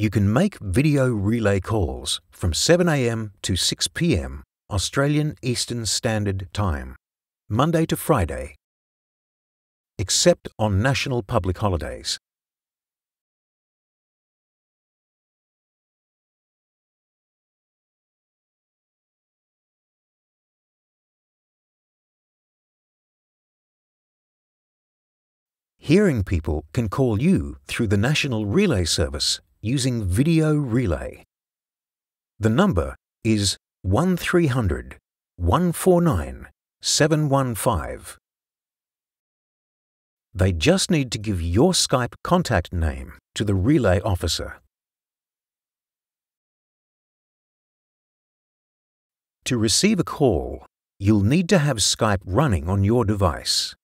You can make video relay calls from 7am to 6pm Australian Eastern Standard Time, Monday to Friday, except on national public holidays. Hearing people can call you through the National Relay Service using Video Relay. The number is 1300 149 715. They just need to give your Skype contact name to the relay officer. To receive a call, you'll need to have Skype running on your device.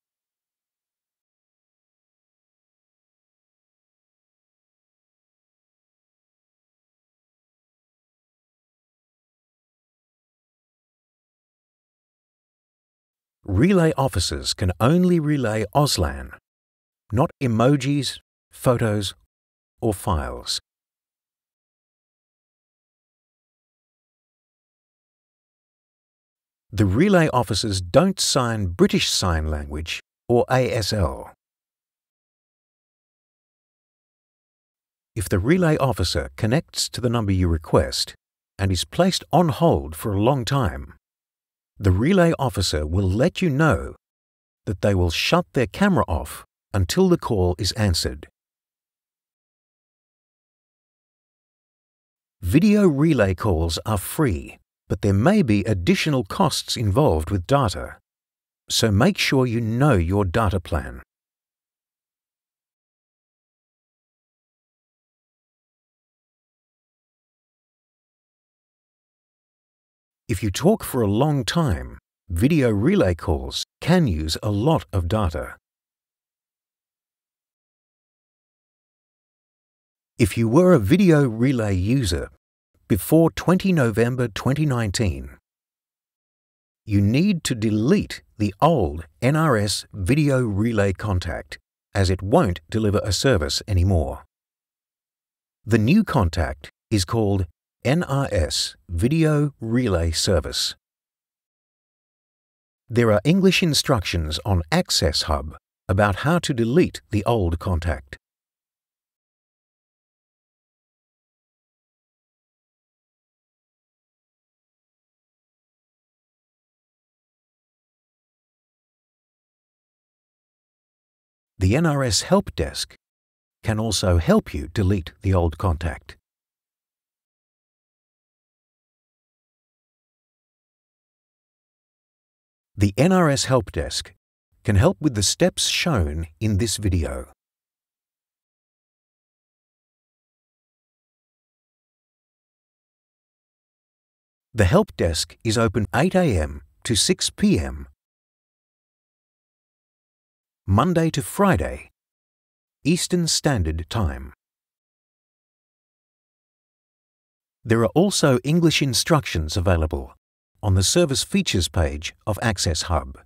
Relay officers can only relay Auslan, not emojis, photos, or files. The relay officers don't sign British Sign Language or ASL. If the relay officer connects to the number you request and is placed on hold for a long time, the relay officer will let you know that they will shut their camera off until the call is answered. Video relay calls are free, but there may be additional costs involved with data, so make sure you know your data plan. If you talk for a long time, video relay calls can use a lot of data. If you were a video relay user before 20 November 2019, you need to delete the old NRS video relay contact as it won't deliver a service anymore. The new contact is called NRS Video Relay Service. There are English instructions on Access Hub about how to delete the old contact. The NRS Help Desk can also help you delete the old contact. The NRS Help Desk can help with the steps shown in this video. The Help Desk is open 8am to 6pm, Monday to Friday, Eastern Standard Time. There are also English instructions available on the Service Features page of Access Hub.